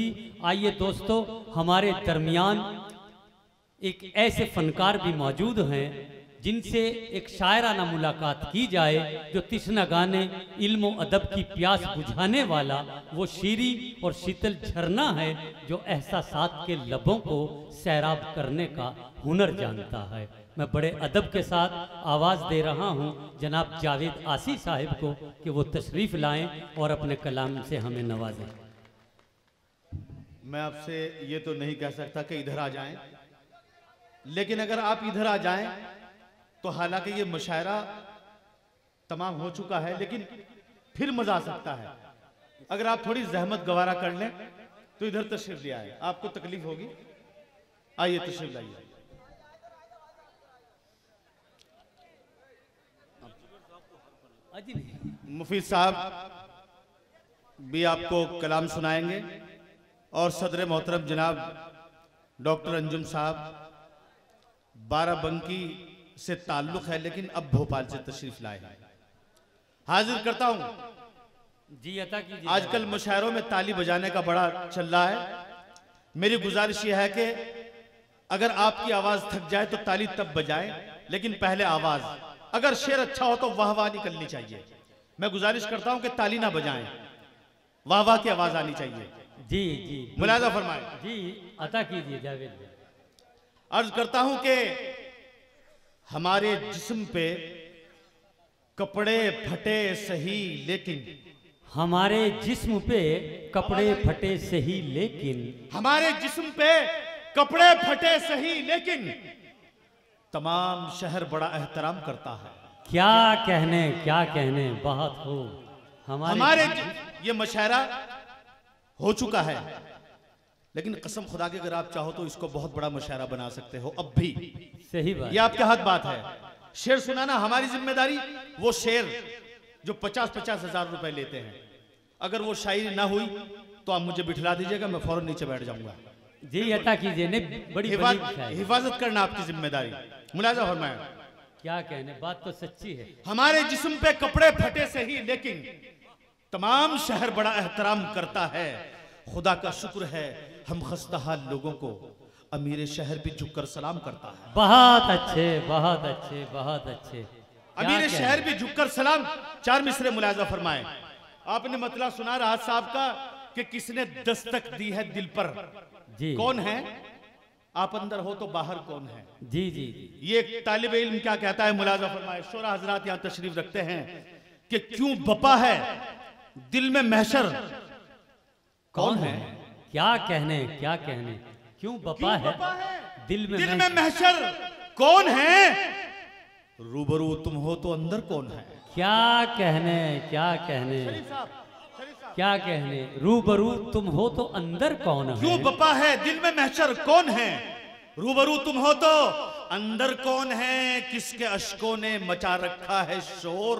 جی، آئیے دوستو، ہمارے درمیان ایک ایسے فنکار بھی موجود ہیں جن سے ایک شاعرانہ ملاقات کی جائے جو تشنہ گانے، علم و ادب کی پیاس بجھانے والا وہ شیری اور شیتل جھرنا ہے جو احساسات کے لبوں کو سیراب کرنے کا ہنر جانتا ہے۔ میں بڑے ادب کے ساتھ آواز دے رہا ہوں جناب جاوید آسی صاحب کو کہ وہ تشریف لائیں اور اپنے کلام سے ہمیں نوازیں۔ میں آپ سے یہ تو نہیں کہہ سکتا کہ ادھر آ جائیں۔ لیکن اگر آپ ادھر آ جائیں تو حالانکہ یہ مشاعرہ تمام ہو چکا ہے، لیکن پھر مزہ آ سکتا ہے۔ اگر آپ تھوڑی زحمت گوارا کر لیں تو ادھر تشریف لے آئے آپ کو تکلیف ہوگی؟ آئیے تشریف لائیے۔ مفید صاحب، بھی آپ کو کلام سنائیں گے۔ اور صدر محترم جناب ڈاکٹر انجم صاحب بارہ بنکی سے تعلق ہے لیکن اب بھوپال سے تشریف لائے ہیں۔ حاضر کرتا ہوں۔ جی عطا کیجیے۔ آج کل مشاعروں میں تالی بجانے کا بڑا چل رہا ہے۔ میری گزارش یہ ہے کہ اگر آپ کی آواز تھک جائے تو تالی تب بجائیں لیکن پہلے آواز۔ اگر شعر اچھا ہو تو واہ واہ نکلنی چاہیے۔ میں گزارش کرتا ہوں کہ تالی نہ بجائیں۔ واہ واہ کی آواز آنی چاہیے۔ جی جی۔ ملاحظہ فرمائیں جی عطا کیجیے جاوید بھائی۔ عرض کرتا ہوں کہ ہمارے جسم پہ کپڑے پھٹے صحیح لیکن ہمارے جسم پہ کپڑے پھٹے صحیح لیکن ہمارے جسم پہ کپڑے پھٹے صحیح لیکن تمام شہر بڑا احترام کرتا ہے۔ کیا کہنے کیا کہنے بہت ہو ہمارے یہ مشاعرہ ہو چکا ہے۔ لیکن قسم خدا کے اگر آپ چاہو تو اس کو بہت بڑا مشاعرہ بنا سکتے ہو اب بھی۔ صحیح بات۔ یہ آپ کے ہاتھ بات ہے۔ شعر سنانا ہماری ذمہ داری وہ شعر جو پچاس پچاس ہزار روپے لیتے ہیں۔ اگر وہ شاعری نہ ہوئی تو آپ مجھے بٹھلا دیجیے گا میں فوراً نیچے بیٹھ جاؤں گا۔ جی عطا نہیں بڑی حفاظت کرنا آپ کی ذمہ داری۔ ملاحظہ فرمائیں۔ کیا کہنے بات تو سچی ہے۔ ہمارے جسم پہ کپڑے پھٹے سے ہی لیکن تمام شہر بڑا احترام کرتا ہے۔ خدا کا شکر ہے ہم خستہ حال لوگوں کو امیر شہر بھی جھک کر سلام کرتا ہے۔ بہت اچھے بہت اچھے بہت اچھے۔ امیر؟ شہر بھی جھک کر سلام۔ چار مصرے ملاحظہ فرمائیں۔ آپ نے مطلع سنا راحت صاحب کا کہ کس نے دستک دی ہے دل پر۔ جی۔ کون ہے؟ آپ اندر ہو تو باہر کون ہے؟ جی جی جی۔ یہ ایک طالب علم کیا کہتا ہے؟ ملازہ فرمائے شورہ حضرات یہاں تشریف رکھتے ہیں کہ کیوں بپا ہے؟ دل میں محشر. کون ہے؟ کیا کہنے کیا کہنے؟ کیوں بپا ہے؟ دل میں دل میں محشر. کون ہے؟ روبرو تم ہو تو اندر کون ہے؟ کیا کہنے کیا کہنے؟ کیا کہنے؟ روبرو تم ہو تو اندر کون کیوں ہے بپا ہے؟ دل میں محشر کون ہے؟ روبرو تم ہو تو اندر کون ہے؟ کس کے اشکوں نے مچا رکھا ہے شور؟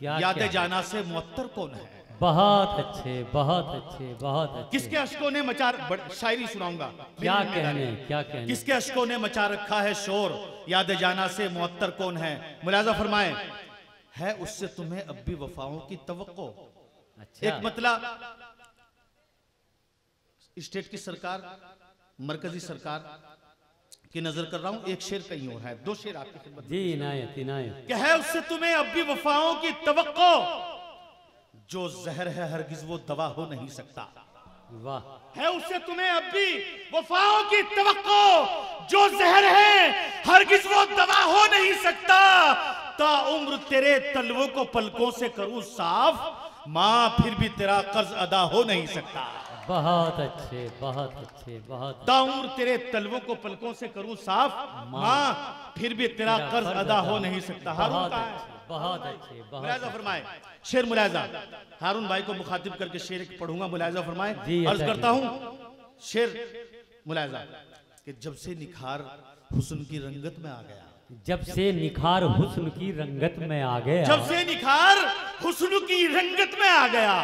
یاد جانا سے معطر کون ہے؟ بہت اچھے بہت اچھے بہت اچھے۔ کس کے اشکوں نے مچا شاعری سناؤں گا؟ کیا کہنے کیا کہنے؟ کس کے اشکوں نے مچا رکھا ہے شور؟ یاد جانا سے معطر کون ہے؟ ملاحظہ فرمائیں۔ ہے اس سے تمہیں اب بھی وفاؤں کی توقع۔ اچھا۔ ایک مطلب اسٹیٹ کی سرکار مرکزی سرکار کی نظر کر رہا ہوں ایک شیر کہیں اور ہے دو شیر آپ کی خدمت جی عنایت عنایت۔ کہ ہے اس سے تمہیں اب بھی وفاؤں کی توقع؟ جو زہر ہے ہرگز وہ دوا ہو نہیں سکتا۔ واہ۔ ہے اس سے تمہیں اب بھی وفاؤں کی توقع؟ جو زہر ہے ہرگز وہ دوا ہو نہیں سکتا۔ تا عمر تیرے تلووں کو پلکوں سے کروں صاف ماں پھر بھی تیرا قرض ادا ہو نہیں سکتا۔ بہت اچھے بہت اچھے بہت عمر تیرے تلووں کو پلکوں سے کروں صاف ماں پھر بھی تیرا قرض ادا ہو نہیں سکتا۔ ہارون کہاں ہے؟ بہت اچھے ملاحظہ فرمائے شیر ملاحظہ ہارون بھائی کو مخاطب کر کے شیر پڑھوں گا ملاحظہ فرمائے۔ جی، عرض اچھا کرتا ہوں شیر ملاحظہ کہ جب سے نکھار حسن کی رنگت میں آ گیا۔ جب سے نکھار حسن کی رنگت میں آ گیا۔ جب سے نکھار حسن کی رنگت میں آ گیا۔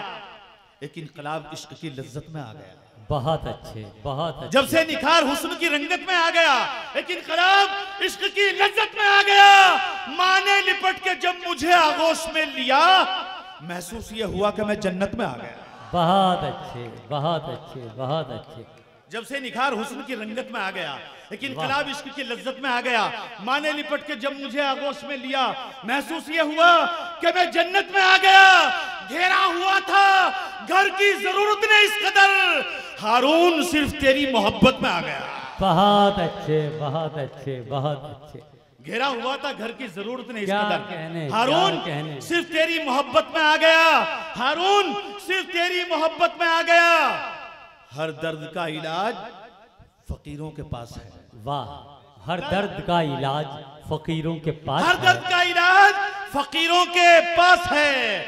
ایک انقلاب عشق کی لذت میں آ گیا۔ بہت اچھے بہت اچھے۔ جب سے نکھار حسن کی رنگت میں آ گیا ایک انقلاب عشق کی لذت میں آ گیا۔ ماں نے لپٹ کے جب مجھے آغوش میں لیا محسوس یہ ہوا کہ میں جنت میں آ گیا۔ بہت اچھے بہت اچھے بہت اچھے۔ جب سے نکھار حسن کی رنگت میں آ گیا لیکن انقلاب عشق کی لذت میں آ گیا ماں نے لپٹ کے جب مجھے آگوش میں لیا محسوس یہ ہوا کہ میں جنت میں آ گیا۔ گھیرا ہوا تھا۔ گھر کی ضرورت نے اس قدر۔ ہارون صرف تیری محبت میں آ گیا۔ بہت اچھے بہت اچھے بہت اچھے۔ گھیرا ہوا تھا گھر کی ضرورت نے اس قدر۔ ہارون کہنے۔ صرف تیری محبت میں آ گیا۔ ہارون صرف تیری محبت میں آ گیا۔ ہر درد کا علاج فقیروں کے پاس ہے۔ واہ ہر درد کا علاج فقیروں کے پاس ہر درد کا علاج فقیروں کے پاس ہے۔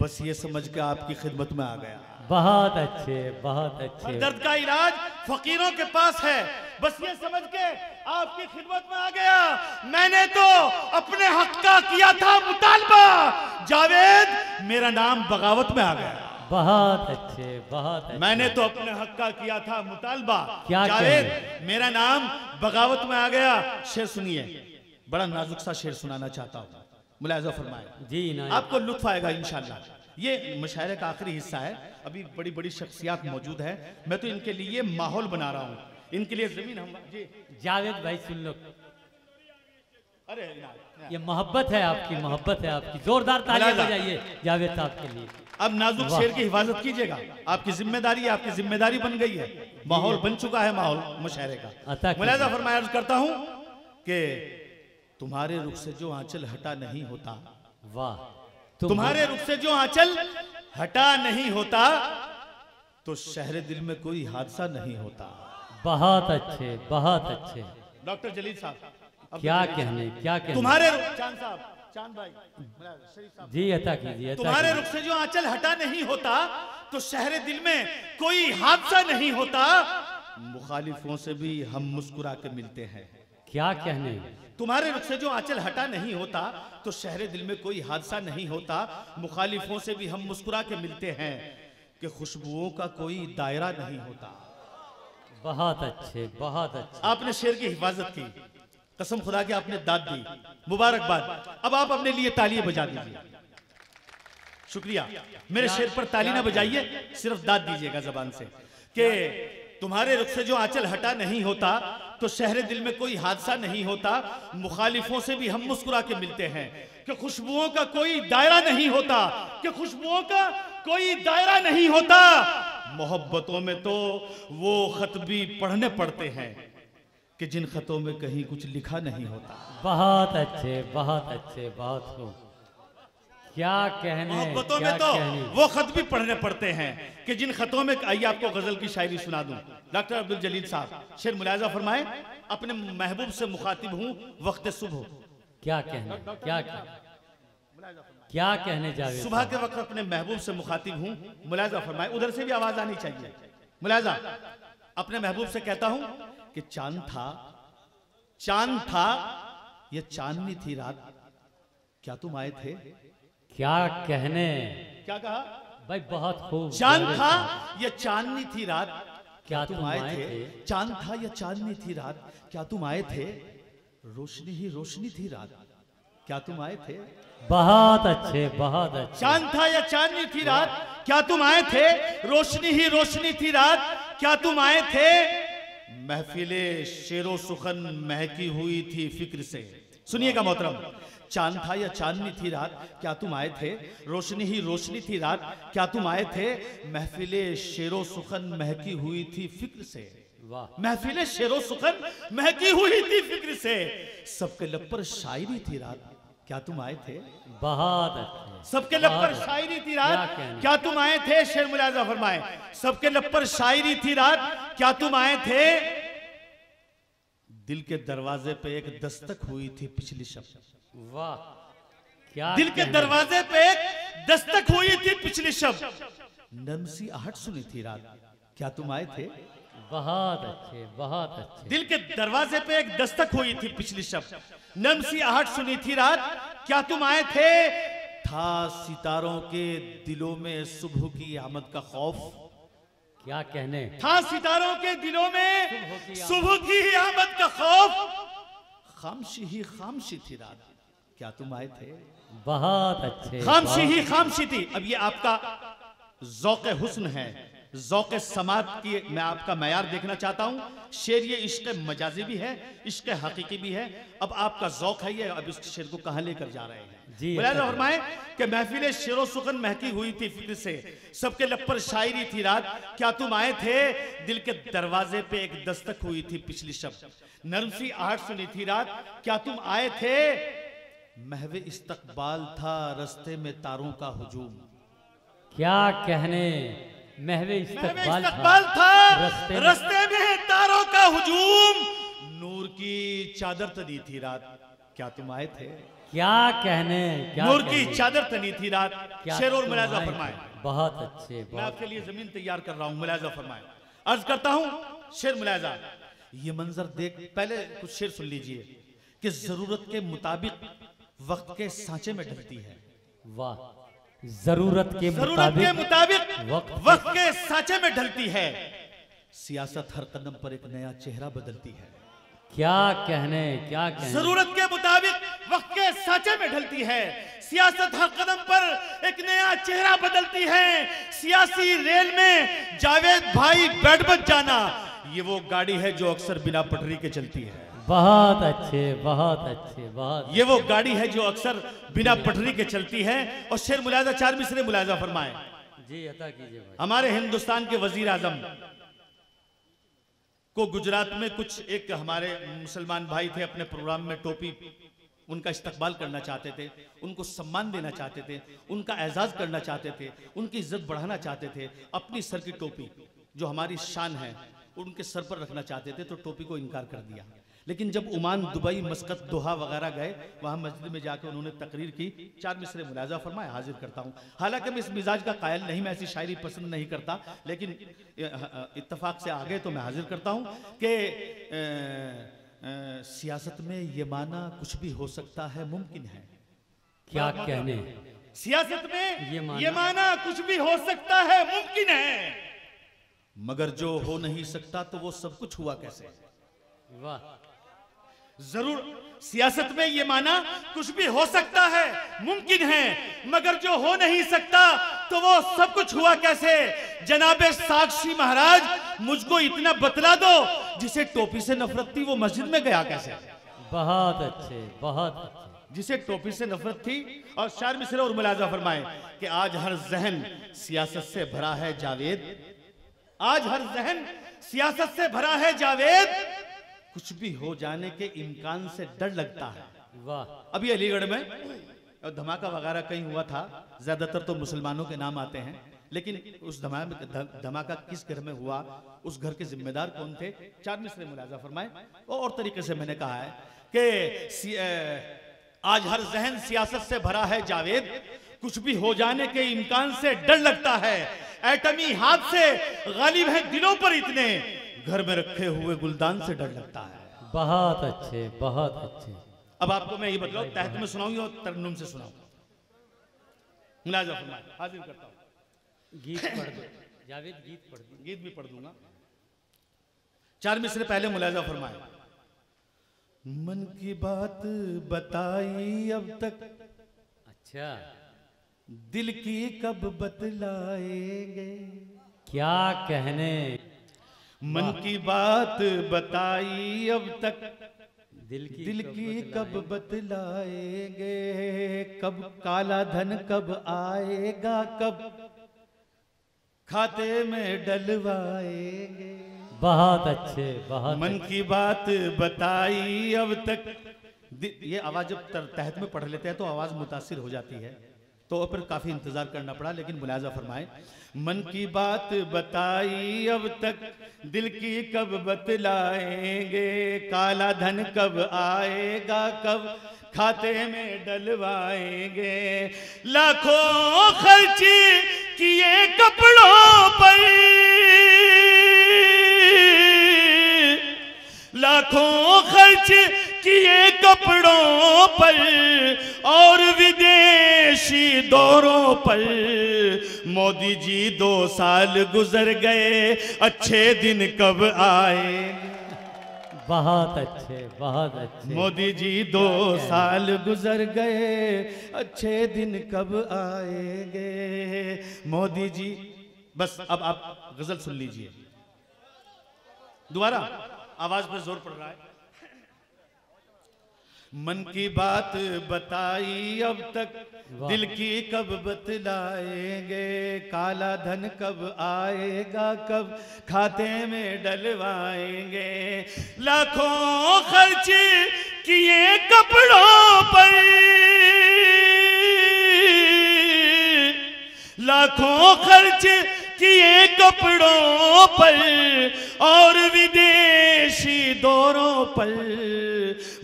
بس یہ سمجھ کے آپ کی خدمت میں آ گیا۔ بہت اچھے بہت اچھے۔ درد کا علاج فقیروں کے پاس ہے۔ بس یہ سمجھ کے آپ کی خدمت میں آ گیا۔ میں نے تو اپنے حق کا کیا تھا مطالبہ۔ جاوید میرا نام بغاوت میں آ گیا۔ بہت اچھے بہت اچھے۔ میں نے تو اپنے حق کا کیا تھا مطالبہ۔ کیا جاوید؟ میرا نام بغاوت میں آ گیا۔ شعر سنیے۔ بڑا نازک سا شعر سنانا چاہتا ہوں۔ ملاحظہ فرمائے۔ جی آپ کو لطف آئے گا انشاءاللہ۔ یہ مشاعرے کا آخری حصہ ہے۔ ابھی بڑی بڑی شخصیات موجود ہیں۔ میں تو ان کے لیے ماحول بنا رہا ہوں۔ ان کے لیے زمین ہم جی۔ جاوید بھائی سن لو۔ ارے یہ محبت ہے آپ کی محبت ہے آپ کی۔ زوردار تالیاں۔ بجائیے جاوید صاحب کے لیے۔ اب نازک۔ شیر کی حفاظت کیجیے گا۔ آپ کی ذمہ داری ہے آپ کی ذمہ داری بن گئی ہے۔ ماحول بن چکا ہے ماحول مشاعرے کا۔ ملاحظہ فرمایا عرض کرتا ہوں کہ تمہارے رخ سے جو آنچل ہٹا نہیں ہوتا۔ واہ تم تمہارے رخ سے جو آنچل ہٹا نہیں ہوتا تو شہر دل میں کوئی حادثہ نہیں ہوتا۔ بہت اچھے بہت اچھے۔ ڈاکٹر جلیل صاحب کیا کہنے کیا کہنے؟ تمہارے چاند صاحب چاند بھائی جی عطا کیجیے تمہارے رخ سے جو آنچل ہٹا نہیں ہوتا تو شہر دل میں کوئی حادثہ نہیں ہوتا۔ مخالفوں سے بھی ہم مسکرا کے ملتے ہیں۔ کیا کہنے؟ تمہارے رخ سے جو آنچل ہٹا نہیں ہوتا تو شہر دل میں کوئی حادثہ نہیں ہوتا۔ مخالفوں سے بھی ہم مسکرا کے ملتے ہیں کہ خوشبوؤں کا کوئی دائرہ نہیں ہوتا۔ بہت اچھے بہت اچھے۔ آپ نے شیر کی حفاظت کی۔ قسم خدا کی آپ نے داد دی۔ مبارکباد۔ اب آپ اپنے لیے تالیاں بجا دیجیے شکریہ۔ میرے شیر پر تالی نہ بجائیے صرف داد دیجیے گا زبان سے کہ تمہارے رخ سے جو آنچل ہٹا نہیں ہوتا، تو شہر دل میں کوئی حادثہ نہیں ہوتا، مخالفوں سے بھی ہم مسکرا کے ملتے ہیں۔ کہ خوشبوؤں کا کوئی دائرہ نہیں ہوتا، کہ خوشبوؤں کا کوئی دائرہ نہیں ہوتا۔ محبتوں میں تو وہ خط بھی پڑھنے پڑتے ہیں کہ جن خطوں میں کہیں کچھ لکھا نہیں ہوتا۔ بہت اچھے بہت اچھے، بہت خوب۔ کیا کہنے محبتوں میں تو وہ خط بھی پڑھنے پڑتے ہیں کہ جن خطوں میں آئیے آپ کو غزل کی شاعری سنا دوں۔ ڈاکٹر عبدالجلیل صاحب شیر ملاحظہ فرمائے اپنے محبوب سے مخاطب ہوں وقت صبح۔ کیا کہنے کیا کہنے؟ کیا کہنے جاوید صبح کے وقت اپنے محبوب سے مخاطب ہوں ملاحظہ فرمائے ادھر سے بھی آواز آنی چاہیے۔ ملاحظہ اپنے محبوب سے کہتا ہوں کہ چاند تھا چاند تھا یہ چاندنی تھی رات۔ کیا تم آئے تھے؟ کیا کہنے؟ کیا کہا؟ بھائی بہت خوب۔ چاند تھا۔ یہ چاندنی تھی رات؟ کیا تم آئے تھے؟ چاند تھا یا چاندنی تھی رات؟ کیا تم آئے تھے؟ روشنی ہی روشنی تھی رات۔ کیا تم آئے تھے؟ بہت اچھے بہت اچھے۔ چاند تھا یا چاندنی تھی رات؟ کیا تم آئے تھے؟ روشنی ہی روشنی تھی رات۔ کیا تم آئے تھے؟ محفل شیر و سخن مہکی ہوئی تھی فکر سے۔ سنیے گا محترم چاند تھا یا چاندنی تھی رات کیا تم آئے تھے؟ روشنی ہی روشنی تھی رات کیا تم آئے تھے؟ محفل شیر و سخن مہکی ہوئی تھی فکر سے۔ محفل شیر و سخن مہکی ہوئی تھی فکر سے۔ سب کے لب پر شاعری تھی رات۔ کیا تم آئے تھے؟ بہت سب کے لب پر شاعری تھی رات۔ کیا تم آئے تھے؟ شیر ملاحظہ فرمائے۔ سب کے لب پر شاعری تھی رات۔ کیا تم آئے تھے؟ دل کے دروازے پہ ایک دستک ہوئی تھی پچھلی شب۔ واہ کیا دل کے۔ دروازے پہ ایک دستک ہوئی تھی پچھلی شب۔ نرم سی آہٹ سنی تھی رات۔ کیا تم آئے تھے؟ بہت اچھے بہت اچھے۔ دل کے دروازے پہ ایک دستک ہوئی تھی پچھلی شب۔ نرم سی آہٹ سنی تھی رات۔ کیا تم آئے تھے؟ تھا ستاروں کے دلوں میں صبح کی آمد کا خوف۔ کیا کہنے؟ تھا ستاروں کے دلوں میں صبح کی کی آمد کا خوف۔ خامشی ہی خامشی تھی رات۔ کیا تم آئے تھے؟ بہت اچھے خامشی ہی خامشی تھی۔ اب یہ آپ کا ذوق حسن ہے۔ ذوق سماعت کی میں آپ کا معیار دیکھنا چاہتا ہوں۔ شعر یہ عشق مجازی بھی ہے عشق حقیقی بھی ہے۔ اب آپ کا ذوق ہے یہ اب اس شعر کو کہاں لے کر جا رہے ہیں؟ جی، ملاحظہ اچھا۔ فرمائیں کہ محفل شعر و سخن مہکی ہوئی تھی فکر سے۔ سب کے لب پر شاعری تھی رات۔ کیا تم آئے تھے؟ دل کے دروازے پہ ایک دستک ہوئی تھی پچھلی شب۔ نرم سی آہٹ سنی تھی رات۔ کیا تم آئے تھے؟ محو استقبال تھا رستے میں تاروں کا ہجوم۔ کیا کہنے؟ محو محو استقبال استقبال تھا رستے میں۔ رستے میں تاروں کا ہجوم۔ نور کی چادر تنی تھی رات۔ کیا تم آئے تھے؟ کیا کہنے نور کی؟ چادر تنی تھی رات شیر اور آئے فرمائے؟ بہت اچھے میں آپ کے لیے زمین تیار کر رہا ہوں ملاحظہ فرمائے عرض کرتا ہوں شیر ملاحظہ یہ منظر دیکھ پہلے کچھ شیر سن لیجیے کہ ضرورت کے مطابق وقت کے سانچے میں ڈھلتی ہے۔ واہ ضرورت کے ضرورت کے مطابق وقت کے سانچے میں ڈھلتی ہے۔ سیاست ہر قدم پر ایک نیا چہرہ بدلتی ہے۔ کیا کہنے کیا کہنے؟ ضرورت کے مطابق وقت کے سانچے میں ڈھلتی ہے۔ سیاست ہر قدم پر ایک نیا چہرہ بدلتی ہے۔ سیاسی ریل میں جاوید بھائی بیٹھ بچ جانا۔ یہ وہ گاڑی ہے جو اکثر بنا پٹری کے چلتی ہے۔ بہت اچھے بہت اچھے بہت یہ وہ گاڑی ہے جو اکثر بنا پٹری کے چلتی ہے۔ اور شیر ملاحظہ چار مصرے ملاحظہ فرمائے۔ جی عطا کیجیے بھائی۔ ہمارے ہندوستان کے وزیر اعظم کو گجرات میں کچھ ایک ہمارے مسلمان بھائی تھے اپنے پروگرام میں ٹوپی ان کا استقبال کرنا چاہتے تھے، ان کو سمان دینا چاہتے تھے، ان کا اعزاز کرنا چاہتے تھے، ان کی عزت بڑھانا چاہتے تھے، اپنی سر کی ٹوپی جو ہماری شان ہے، ان کے سر پر رکھنا چاہتے تھے تو ٹوپی کو انکار کر دیا۔ لیکن جب عمان، دبئی، مسقط، دوحہ وغیرہ گئے، وہاں مسجد میں جا کے انہوں نے تقریر کی، چار مصرے ملاحظہ فرمائے، حاضر کرتا ہوں۔ حالانکہ میں اس مزاج کا قائل نہیں، میں ایسی شاعری پسند نہیں کرتا، لیکن اتفاق سے آگے تو میں حاضر کرتا ہوں کہ سیاست میں یہ معنی کچھ بھی ہو سکتا ہے ممکن ہے۔ کیا کہنے؟ سیاست میں یہ معنی- کچھ بھی ہو سکتا ہے ممکن ہے۔ مگر جو ہو نہیں سکتا تو وہ سب کچھ ہوا کیسے؟ واہ۔ ضرور سیاست میں یہ معنی کچھ بھی ہو سکتا ہے ممکن ہے مگر جو ہو نہیں سکتا تو وہ سب کچھ ہوا کیسے؟ جناب ساکشی مہاراج مجھ کو اتنا بتلا دو جسے ٹوپی سے نفرت تھی وہ مسجد میں گیا کیسے؟ بہت اچھے بہت اچھے۔ جسے ٹوپی سے نفرت تھی اور شار مصرے اور ملاحظہ فرمائے کہ آج ہر ذہن سیاست سے بھرا ہے جاوید۔ آج ہر ذہن سیاست سے بھرا ہے جاوید۔ کچھ بھی ہو جانے کے امکان سے ڈر لگتا ہے۔ واہ۔ ابھی علی گڑھ میں دھماکہ وغیرہ کہیں ہوا تھا زیادہ تر تو مسلمانوں کے نام آتے ہیں۔ لیکن اس دھماکہ کس گھر میں ہوا اس گھر کے ذمہ دار کون تھے؟ چار مصرے ملاحظہ فرمائے اور طریقے سے میں نے کہا ہے کہ آج ہر ذہن سیاست سے بھرا ہے جاوید۔ کچھ بھی ہو جانے کے امکان سے ڈر لگتا ہے۔ ایٹمی ہاتھ سے غالب ہیں دلوں پر اتنے۔ گھر میں رکھے ہوئے گلدان سے ڈر لگتا ہے۔ بہت اچھے بہت اچھے۔ اب آپ کو میں یہ بتلاؤں تحت میں سناؤں یا ترنم سے سناؤں۔ ملاحظہ فرمائے حاضر کرتا ہوں۔ گیت پڑھ دو۔ جاوید گیت پڑھ دو۔ گیت بھی پڑھ دوں گا۔ چار مصرے پہلے ملاحظہ فرمائے۔ من کی بات بتائی اب تک۔ اچھا۔ دل کی کب بتلائیں گے کیا کہنے؟ من کی بات بتائی اب تک؟ دل کی دل کی کب بتلائیں گے؟ کب کالا دھن کب آئے گا؟ کب کھاتے میں ڈلوائیں گے؟ بہت اچھے بہت من کی بات بتائی اب تک؟ یہ آواز جب تحت میں پڑھ لیتے ہیں تو آواز متاثر ہو جاتی ہے۔ تو پھر کافی انتظار کرنا پڑا، لیکن ملاحظہ فرمائے، من کی بات بتائی اب تک، دل کی کب بتلائیں گے؟ کالا دھن کب آئے گا؟ کب کھاتے میں ڈلوائیں گے؟ لاکھوں خرچ کیے کپڑوں پر۔ لاکھوں خرچ کیے کپڑوں پر اور ودیشی دوروں پر۔ مودی جی دو سال گزر گئے اچھے دن کب آئے؟ بہت اچھے بہت اچھے۔ مودی جی دو سال گزر گئے اچھے دن کب آئیں گے؟ مودی جی بس اب آپ غزل سن لیجیے۔ دوبارہ آواز پر زور پڑ رہا ہے۔ من کی بات بتائی اب تک دل کی کب بتلائیں گے؟ کالا دھن کب آئے گا؟ کب کھاتے میں ڈلوائیں گے؟ لاکھوں خرچ کیے کپڑوں پر۔ لاکھوں خرچ کیے کپڑوں پر اور ودیشی دوروں پر۔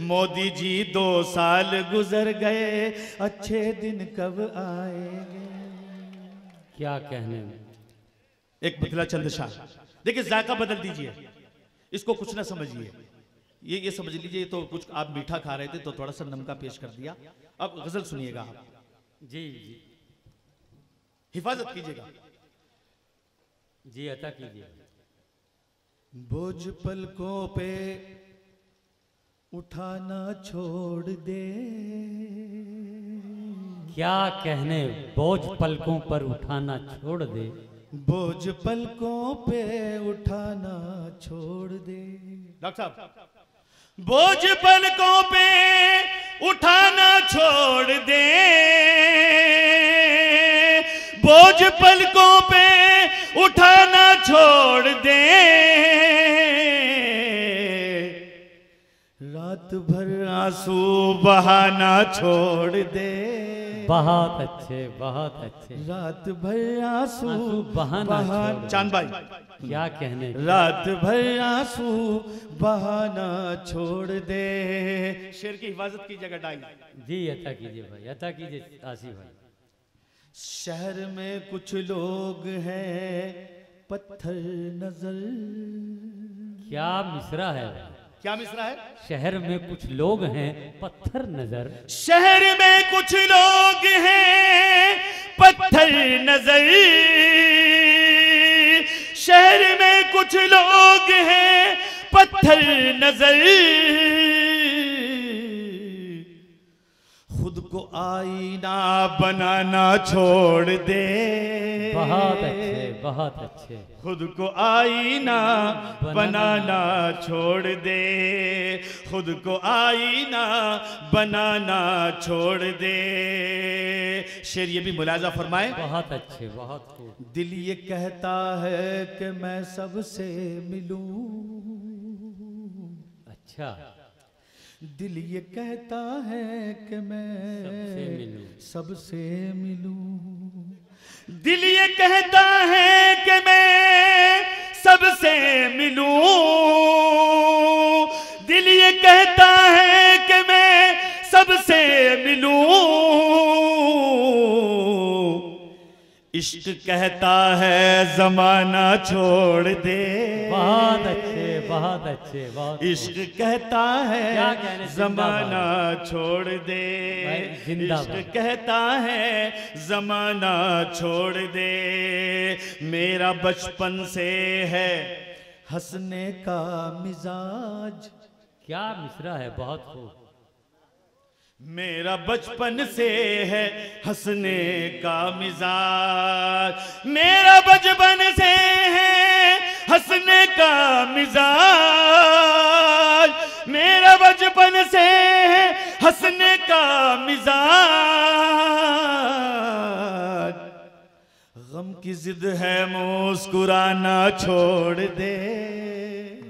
مودی جی دو سال گزر گئے اچھے دن کب آئیں گے کیا کہنے میں؟ ایک بتلا چند شاہ۔ دیکھیں ذائقہ بدل دیجیے۔ اس کو کچھ نہ سمجھئے۔ یہ یہ سمجھ لیجیے تو کچھ آپ میٹھا کھا رہے تھے تو تھوڑا سا نمکا پیش کر دیا۔ اب غزل سنیے گا آپ۔ جی جی۔ حفاظت کیجیے گا۔ جی عطا کیجیے بوجھ پلکوں پہ اٹھانا چھوڑ دے۔ کیا کہنے بوجھ پلکوں پر اٹھانا چھوڑ دے؟ بوجھ پلکوں پہ اٹھانا چھوڑ دے۔ ڈاکٹر صاحب۔ بوجھ پلکوں پہ اٹھانا چھوڑ دے۔ بوجھ پلکوں پہ اٹھانا چھوڑ دے۔ رات بھر آنسو بہانا چھوڑ دے بہت اچھے بہت اچھے رات بھر آنسو بہانا چاند بھائی کیا کہنے رات بھر آنسو بہانا چھوڑ دے شیر کی حفاظت کی جگہ ڈائی جی عطا کیجیے بھائی عطا کیجیے آسی بھائی شہر میں کچھ لوگ ہیں پتھر نظر کیا مصرا ہے کیا مصرا ہے؟ شہر میں کچھ لوگ ہیں پتھر نظر۔ شہر میں کچھ لوگ ہیں پتھر نظر۔ شہر میں کچھ لوگ ہیں پتھر نظر۔ کو آئینہ بنانا چھوڑ دے۔ بہت اچھے بہت اچھے۔ خود کو آئینہ بنانا چھوڑ دے۔ خود کو آئینہ بنانا چھوڑ دے۔ شیر یہ بھی ملاحظہ فرمائے بہت اچھے بہت دل یہ کہتا ہے کہ میں سب سے ملوں۔ اچھا۔ دل یہ کہتا ہے کہ میں۔ سب سے ملوں۔ دل یہ کہتا ہے کہ میں سب سے ملوں۔ دل یہ کہتا ہے کہ میں سب سے ملوں۔ عشق کہتا ہے زمانہ چھوڑ دے۔ بہت اچھے بہت اچھے بہت عشق کہتا ہے زمانہ چھوڑ دے۔ عشق۔ کہتا ہے زمانہ چھوڑ دے۔ میرا بچپن سے ہے ہنسنے کا مزاج۔ کیا مصرا ہے بہت خوب۔ میرا بچپن سے ہے ہنسنے کا مزاج۔ میرا بچپن سے ہے ہنسنے کا مزاج۔ میرا بچپن سے ہے ہنسنے کا مزاج۔ غم کی ضد ہے مسکرانا چھوڑ دے۔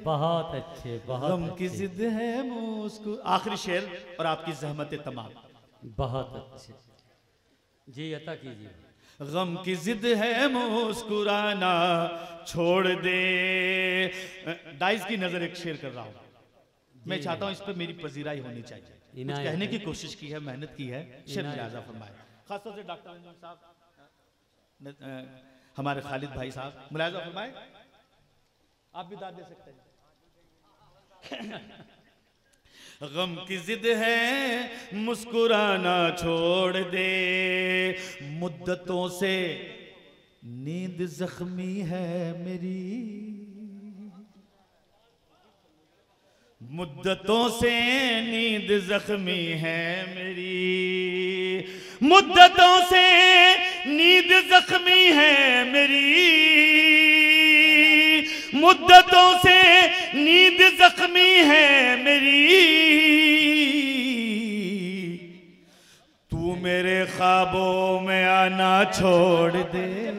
بہت اچھے بہت غم کی ضد ہے مسکر آخری شعر اور آپ کی زحمت تمام۔ بہت اچھے۔ جی عطا کیجیے۔ غم کی ضد ہے مسکرانا چھوڑ دے۔ ڈائز کی نظر ایک شعر کر رہا ہوں۔ میں چاہتا ہوں اس پہ میری پذیرائی ہونی چاہیے۔ کہنے۔ کی کوشش کی ہے محنت کی ہے۔ شعر عنایت ملاحظہ فرمائے۔ خاص طور سے ڈاکٹر صاحب ہمارے خالد بھائی صاحب ملاحظہ فرمائے۔ آپ بھی داد دے سکتے ہیں۔ غم کی ضد ہے، مسکرانا چھوڑ دے۔ مدتوں سے نیند زخمی ہے میری۔ مدتوں سے نیند زخمی ہے میری۔ مدتوں سے نیند زخمی ہے میری۔ مدتوں سے نیند زخمی ہے میری۔ تو میرے خوابوں میں آنا چھوڑ دے۔